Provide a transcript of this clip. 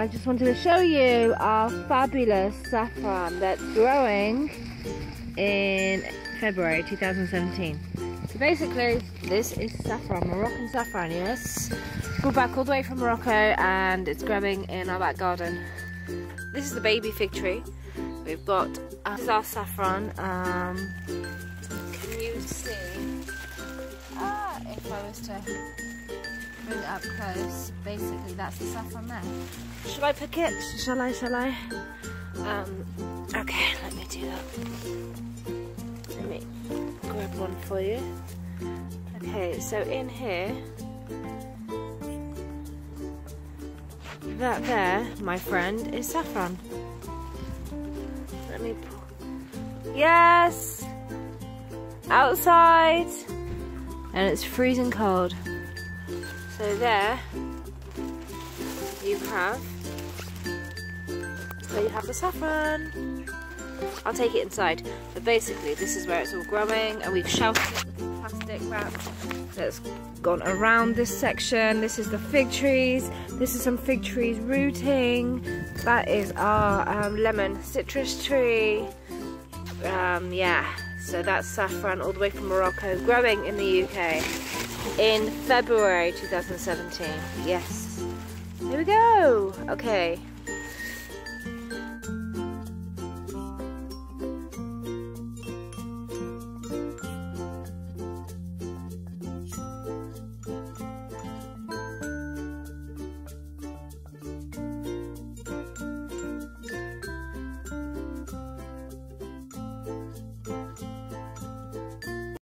I just wanted to show you our fabulous saffron that's growing in February 2017. So basically, this is saffron, Moroccan saffron, yes? Brought back all the way from Morocco and it's growing in our back garden. This is the baby fig tree. We've got, uh, this is our saffron. Um, can you see? Ah, if I was to bring up close, basically that's the saffron there. Shall I pick it? Shall I, shall I? Um, okay, let me do that. Let me grab one for you. Okay, so in here, that there, my friend, is saffron. Let me. Yes! Outside! And it's freezing cold. So there you have there you have the saffron. I'll take it inside. But basically this is where it's all growing and we've sheltered it with plastic wrap that's gone around this section. This is the fig trees. This is some fig trees rooting. That is our um, lemon citrus tree. Um, yeah, so that's saffron all the way from Morocco, growing in the UK in February 2017. Yes. Here we go. Okay.